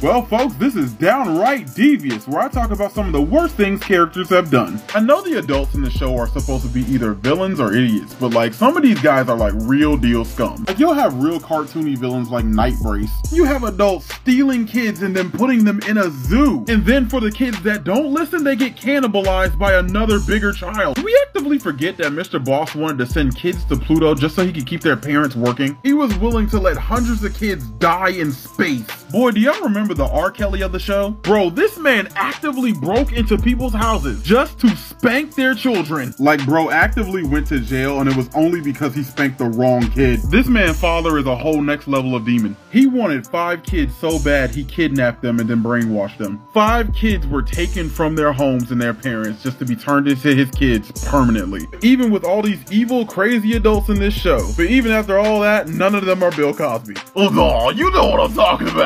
Well, folks, this is downright devious, where I talk about some of the worst things characters have done. I know the adults in the show are supposed to be either villains or idiots, but like some of these guys are like real deal scum. Like you'll have real cartoony villains like Knightbrace. You have adults stealing kids and then putting them in a zoo. And then for the kids that don't listen, they get cannibalized by another bigger child. Do we actively forget that Mr. Boss wanted to send kids to Pluto just so he could keep their parents working? He was willing to let hundreds of kids die in space. Boy, do y'all remember remember the R. Kelly of the show? Bro, this man actively broke into people's houses just to spank their children. Like, bro actively went to jail and it was only because he spanked the wrong kid. This man's father is a whole next level of demon. He wanted five kids so bad he kidnapped them and then brainwashed them. Five kids were taken from their homes and their parents just to be turned into his kids permanently. Even with all these evil, crazy adults in this show. But even after all that, none of them are Bill Cosby. Oh, God, you know what I'm talking about.